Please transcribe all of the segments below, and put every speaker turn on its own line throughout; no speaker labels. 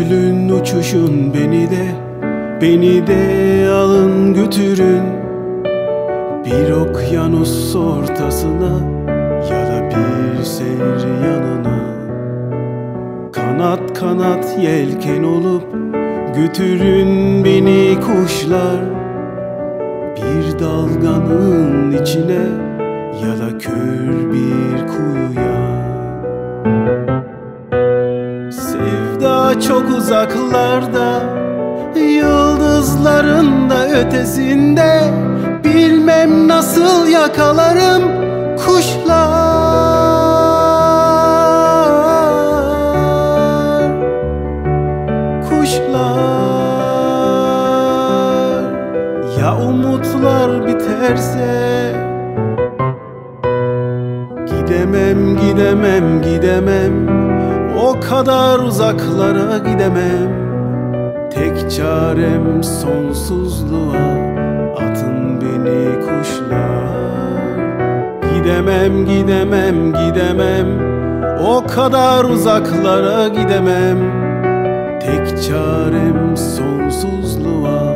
Üzülün uçuşun beni de Beni de alın götürün. Bir okyanus ortasına Ya da bir seyir yanına. Kanat kanat yelken olup Götürün beni kuşlar. Bir dalganın içine Ya da kör bir kuyuya çok uzaklarda Yıldızların da ötesinde. Bilmem nasıl yakalarım kuşlar. Kuşlar. Ya umutlar biterse? Gidemem gidemem gidemem kadar uzaklara gidemem. Tek çarem sonsuzluğa Atın beni kuşlar Gidemem gidemem gidemem. O kadar uzaklara gidemem. Tek çarem sonsuzluğa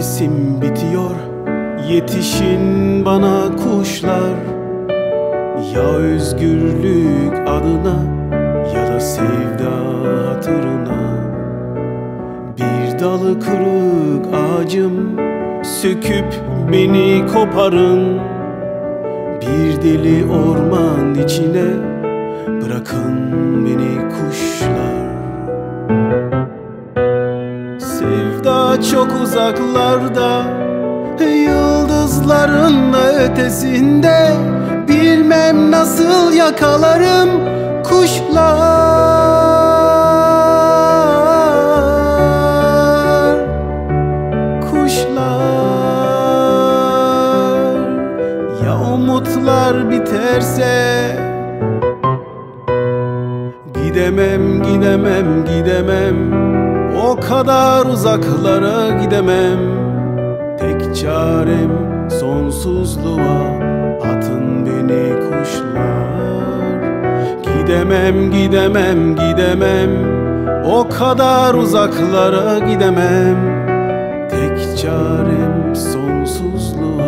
nefesim bitiyor Yetişin bana kuşlar. Ya özgürlük adına Ya da sevda hatırına. Bir dalı kırık ağacım Söküp beni koparın. Bir deli orman içine Bırakın beni kuşlar çok uzaklarda Yıldızların ötesinde. Bilmem nasıl yakalarım kuşlar. Kuşlar Ya umutlar biterse? Gidemem gidemem gidemem O kadar uzaklara gidemem. Tek çarem sonsuzluğa Atın beni kuşlar. Gidemem gidemem gidemem. O kadar uzaklara gidemem. Tek çarem sonsuzluğa